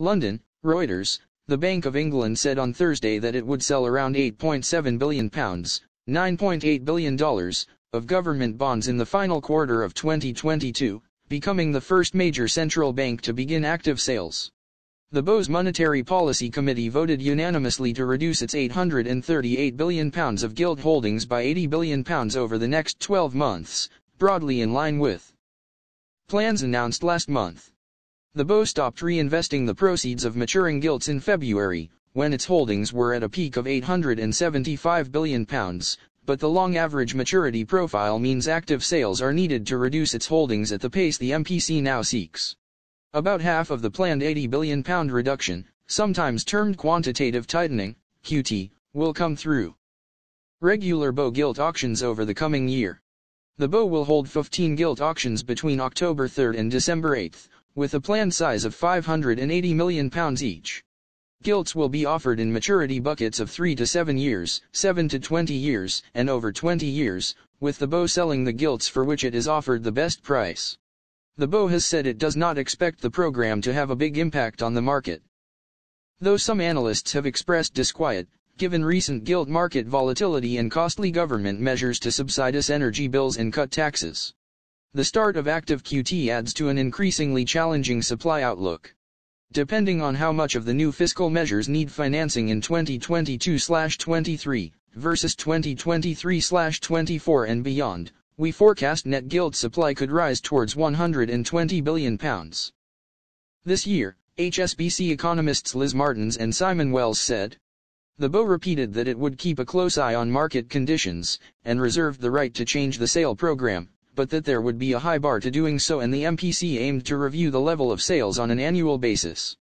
London, Reuters, the Bank of England said on Thursday that it would sell around £8.7 billion, $9.8 billion, of government bonds in the final quarter of 2022, becoming the first major central bank to begin active sales. The BOE's Monetary Policy Committee voted unanimously to reduce its £838 billion of gilt holdings by £80 billion over the next 12 months, broadly in line with plans announced last month. The BOE stopped reinvesting the proceeds of maturing gilts in February, when its holdings were at a peak of £875 billion, but the long average maturity profile means active sales are needed to reduce its holdings at the pace the MPC now seeks. About half of the planned £80 billion reduction, sometimes termed quantitative tightening, QT, will come through regular BOE gilt auctions over the coming year. The BOE will hold 15 gilt auctions between October 3 and December 8, with a planned size of £580 million each. Gilts will be offered in maturity buckets of 3 to 7 years, 7 to 20 years, and over 20 years, with the BOE selling the gilts for which it is offered the best price. The BOE has said it does not expect the program to have a big impact on the market. Though some analysts have expressed disquiet, given recent gilt market volatility and costly government measures to subsidize energy bills and cut taxes. The start of active QT adds to an increasingly challenging supply outlook. Depending on how much of the new fiscal measures need financing in 2022-23 versus 2023-24 and beyond, we forecast net gilt supply could rise towards 120 billion pounds. This year, HSBC economists Liz Martins and Simon Wells said. The BOE repeated that it would keep a close eye on market conditions, and reserved the right to change the sale program, but that there would be a high bar to doing so and the MPC aimed to review the level of sales on an annual basis.